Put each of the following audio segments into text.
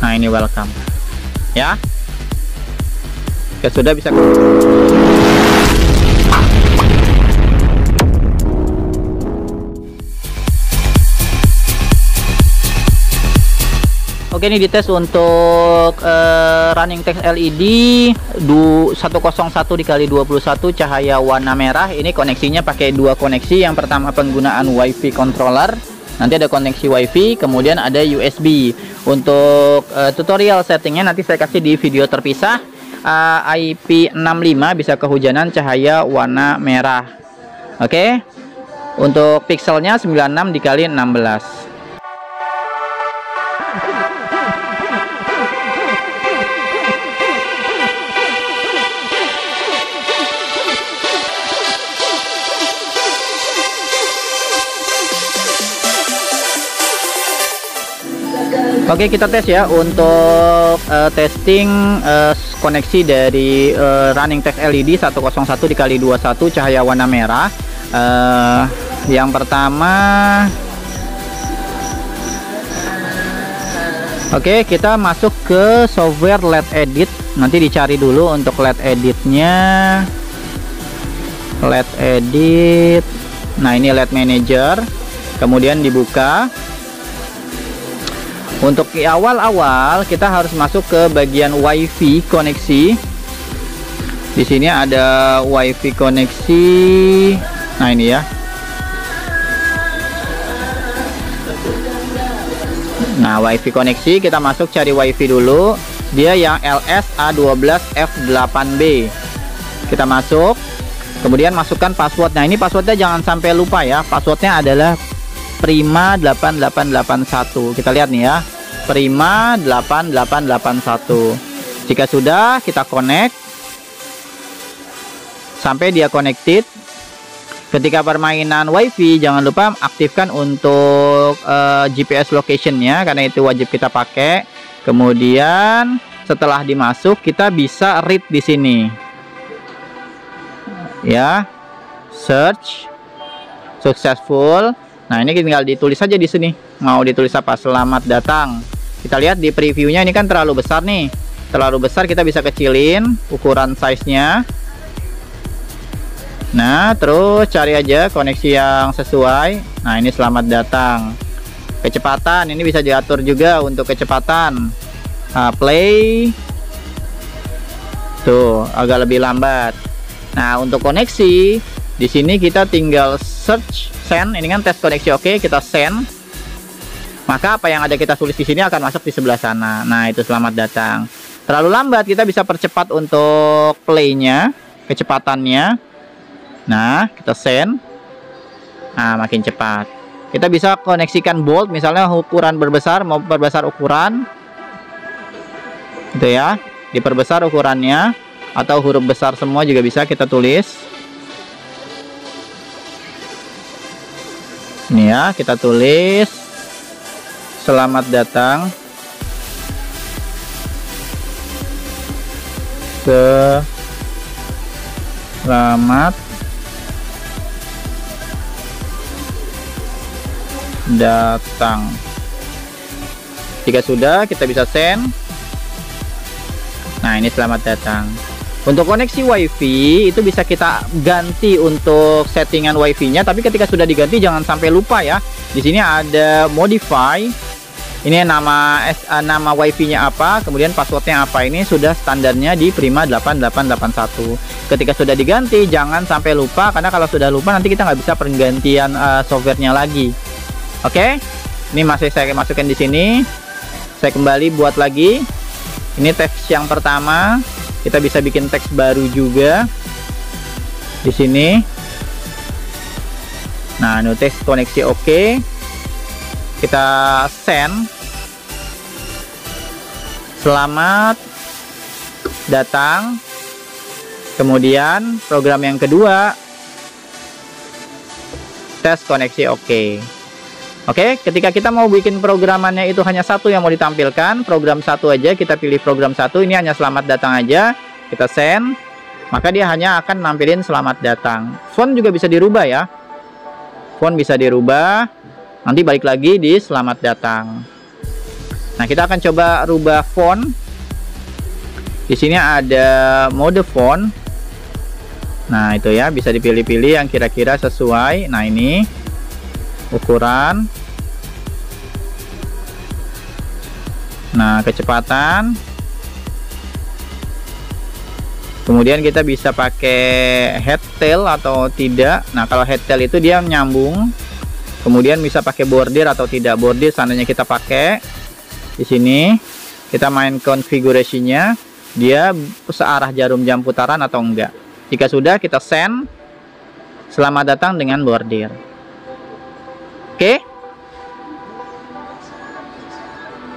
nah ini welcome. Ya? Ya sudah bisa Oke ini dites untuk uh, running text LED du 101 dikali 21 cahaya warna merah. Ini koneksinya pakai dua koneksi. Yang pertama penggunaan WiFi controller nanti ada koneksi WiFi kemudian ada USB untuk uh, tutorial settingnya nanti saya kasih di video terpisah. Uh, IP65 bisa kehujanan cahaya warna merah. Oke? Okay? untuk pixelnya 96 dikali 16 Oke kita tes ya untuk uh, testing uh, koneksi dari uh, running text LED 101 dikali 21 cahaya warna merah. Uh, yang pertama Oke kita masuk ke software LED edit. Nanti dicari dulu untuk LED editnya. LED edit. Nah ini LED manager. Kemudian dibuka untuk awal-awal kita harus masuk ke bagian WiFi koneksi. Di sini ada WiFi koneksi. Nah ini ya. Nah WiFi koneksi kita masuk cari WiFi dulu. Dia yang LSA12F8B kita masuk. Kemudian masukkan password. Nah ini passwordnya jangan sampai lupa ya. Passwordnya adalah Prima 8881 kita lihat nih ya. Prima 8881 jika sudah kita connect. Sampai dia connected. Ketika permainan wifi jangan lupa aktifkan untuk uh, eh, GPS locationnya karena itu wajib kita pakai. Kemudian setelah dimasuk kita bisa read di sini. Ya. Search. Successful Nah, ini tinggal ditulis saja di sini. Mau ditulis apa? Selamat datang. Kita lihat di previewnya ini kan terlalu besar nih. Terlalu besar kita bisa kecilin ukuran size-nya. Nah, terus cari aja koneksi yang sesuai. Nah, ini selamat datang. Kecepatan ini bisa diatur juga untuk kecepatan. Nah, play. Tuh, agak lebih lambat. Nah, untuk koneksi di sini kita tinggal search send ini kan tes koneksi oke kita send maka apa yang ada kita tulis di sini akan masuk di sebelah sana. Nah itu selamat datang. Terlalu lambat kita bisa percepat untuk playnya kecepatannya. Nah kita send nah makin cepat. Kita bisa koneksikan bold misalnya ukuran berbesar mau perbesar ukuran. Gitu ya. Diperbesar ukurannya atau huruf besar semua juga bisa kita tulis ini ya kita tulis. Selamat datang selamat datang. Jika sudah kita bisa send. Nah ini selamat datang untuk koneksi WiFi itu bisa kita ganti untuk settingan WiFi-nya, tapi ketika sudah diganti jangan sampai lupa ya. Di sini ada modify. Ini nama uh, nama WiFi-nya apa, kemudian passwordnya apa. Ini sudah standarnya di Prima 8881. Ketika sudah diganti jangan sampai lupa karena kalau sudah lupa nanti kita nggak bisa pergantian uh, softwarenya lagi. Oke? Okay? Ini masih saya masukkan di sini. Saya kembali buat lagi. Ini teks yang pertama kita bisa bikin teks baru juga. Di sini. Nah no teks koneksi oke. Okay. kita send. Selamat datang. Kemudian program yang kedua. Tes koneksi oke. okay. Oke, ketika kita mau bikin programannya itu hanya satu yang mau ditampilkan, program satu aja, kita pilih program satu, ini hanya selamat datang aja, kita send, maka dia hanya akan nampilin selamat datang. Font juga bisa dirubah ya. Font bisa dirubah, nanti balik lagi di selamat datang. Nah, kita akan coba rubah font. Di sini ada mode font. Nah, itu ya, bisa dipilih-pilih yang kira-kira sesuai. Nah, ini ukuran. Nah, kecepatan. Kemudian kita bisa pakai head tail atau tidak. Nah, kalau head tail itu dia nyambung. Kemudian bisa pakai bordir atau tidak bordir seandainya kita pakai di sini kita main konfigurasinya dia searah jarum jam putaran atau enggak jika sudah kita send selamat datang dengan bordir oke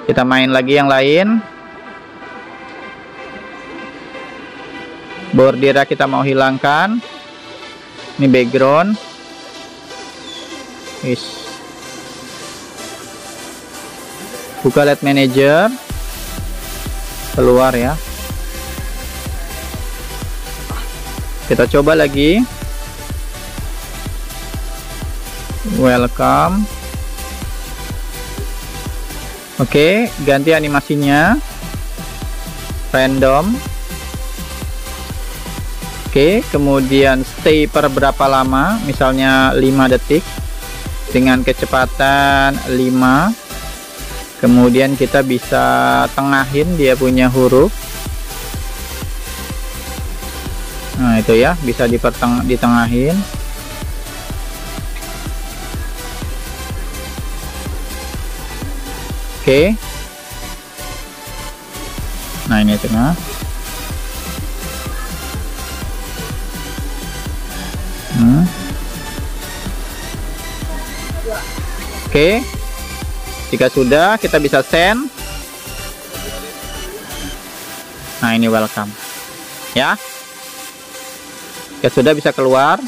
kita main lagi yang lain. Bordir kita mau hilangkan. Ini background. Is. Buka LED manager. Keluar ya. Kita coba lagi. Welcome oke ganti animasinya. Random. Oke kemudian stay per berapa lama? Misalnya 5 detik. Dengan kecepatan 5 kemudian kita bisa tengahin dia punya huruf. Nah itu ya bisa ditengahin oke. Nah ini tengah. Hmm. oke. Jika sudah kita bisa send. Nah ini welcome. Ya. Jika sudah bisa keluar